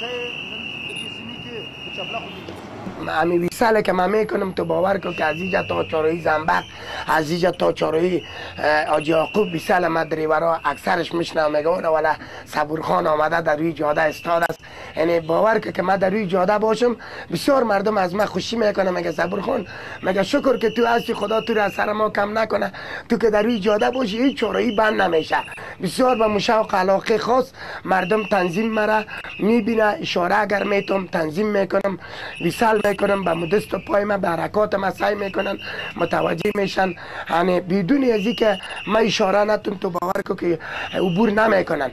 say امی بی ساله که من می‌کنم تو باور کن که از تا چاروی زنبق از تا چاروی آجی یعقوب سال ما دریورا اکثرش میشنم میگه ولی صبورخان آمده در روی جاده استاد است. یعنی باور که که من در روی جاده باشم بسیار مردم از من خوشی می‌کنه میگه صبورخان میگه شکر که تو هستی خدا تو را سر ما کم نکنه. تو که در روی جاده باشی هیچ چاروی بند نمیشه. بسیار به مشوق علاقه خاص مردم تنظیم مرا می‌بینه اشاره اگر تنظیم می‌کنم ویسال می‌کنم به مدست و پای من به حرکات من سعی می‌کنن متوجه میشن. یعنی بدون از که من اشاره نتون تو باور کو که عبور نمی‌کنن.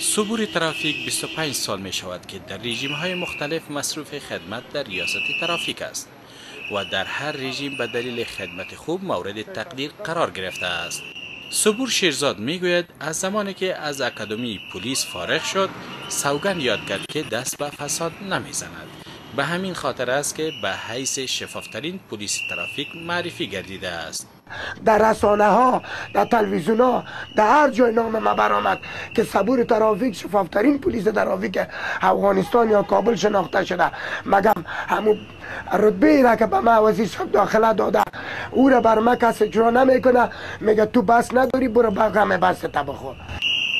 صبور ترافیک 25 سال می شود که در رژیم های مختلف مصروف خدمت در ریاست ترافیک است و در هر رژیم به دلیل خدمت خوب مورد تقدیر قرار گرفته است. صبور شیرزاد می‌گوید از زمانی که از اکادمی پلیس فارغ شد سوگن یاد کرد که دست به فساد نمی‌زند. به همین خاطر است که به حیث شفافترین پلیس ترافیک معرفی گردیده است. در رسانه ها در تلویزیون ها در هر جای نام ما برآمد که صبور ترافیک شفافترین پلیس ترافیک افغانستان یا کابل شناخته شده. مگم همون رتبه را که به ما وزیر صاحب داخله داده او را بر ما کس اجرا نمی‌کنه. میگه تو بس نداری برو با غم بس بخور.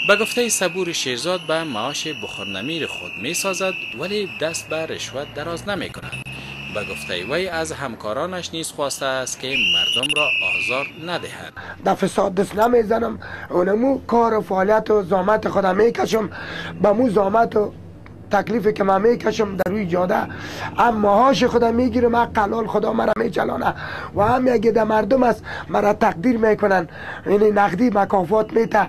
به گفته صبور شیرزاد به معاش بخورنمیر خود می سازد ولی دست به رشوت دراز نمی کند به گفته وی از همکارانش نیز خواسته است که مردم را آزار ندهند. به فساد دست نمی‌زنم. اونمو کار و فعالیت و زامت خودم می‌کشم. به مو زامت و تکلیفی که من می‌کشم در روی جاده. هم ماهاش خودم می‌گیرم. حق حلال خدا مرا میچلانه و هم اگه در مردم است مرا تقدیر می‌کنن. یعنی نقدی مکافات میته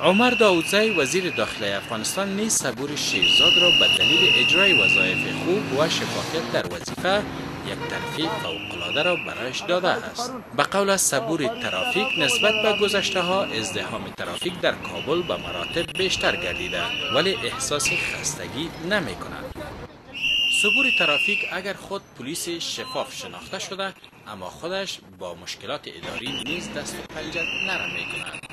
عمر داودزی وزیر داخلی افغانستان نیز صبور شیرزاد را به دلیل اجرای وظایف خوب و شفافیت در وظیفه یک ترفیع فوقالعاده را برایش داده است. به قول صبور ترافیک نسبت به گذشته ها ازدهام ترافیک در کابل به مراتب بیشتر گردیده ولی احساس خستگی نمی کند صبور ترافیک اگر خود پلیس شفاف شناخته شده اما خودش با مشکلات اداری نیز دست و پنجه نرم می کند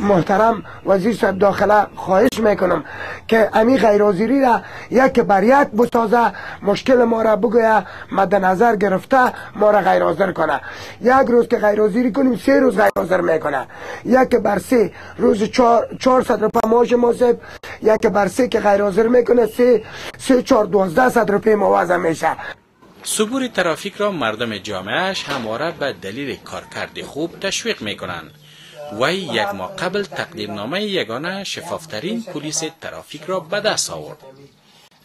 محترم وزیر صاحب داخله خواهش می‌کنم که امی غیرازیری را یک بر یک بسازه مشکل ما را بگویه مد نظر گرفته ما را غیر کنه. یک روز که غیر کنیم سه روز غیر می‌کنه. یک بر سه روز چهار, چهار ست روپه ماش ما یک بر سه که غیر می‌کنه سه سه چهار دوازده ست روپه موازه میشه. صبور ترافیک را مردم جامعهش همواره به دلیل کارکرد خوب تشویق می‌کنند. وی یک ماه قبل تقدیرنامه یگانه شفافترین پلیس ترافیک را به دست آورد.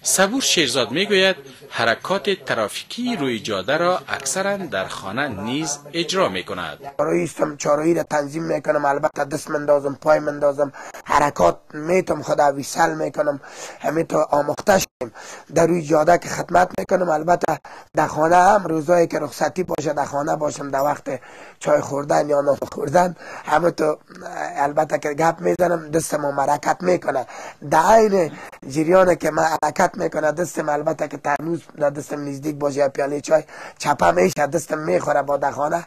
صبور شیرزاد می‌گوید حرکات ترافیکی روی جاده را اکثرا در خانه نیز اجرا می کند چاراییستم چارایی را تنظیم می‌کنم. البته دست مندازم پای مندازم حرکات میتم خدا ویسل می‌کنم. همه تو آموخته شدیم. در روی جاده که خدمت می‌کنم. البته در خانه هم روزایی که رخصتی باشه در خانه باشم. در وقت چای خوردن یا نان خوردن همه تو البته که گپ می‌زنم دستم مرکت می‌کنه. در عین جریان که من حرکت حرکت می‌کنه دستم البته که ترموز در دستم نزدیک باشه یا پیاله چای چپه میشه دستم می‌خوره با دخانه.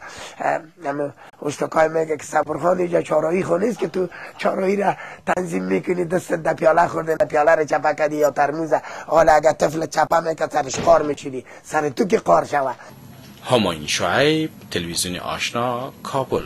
اشتکای میگه که صبرخان اینجا چارایی خونیست که تو چارایی را تنظیم می‌کنی دست در پیاله خورده در پیاله را چپه کردی یا ترموز. حالا اگر طفل چپه می‌کرد سرش قار میچینی. سر تو که قار شوه. هماین شعیب تلویزیون آشنا کابل.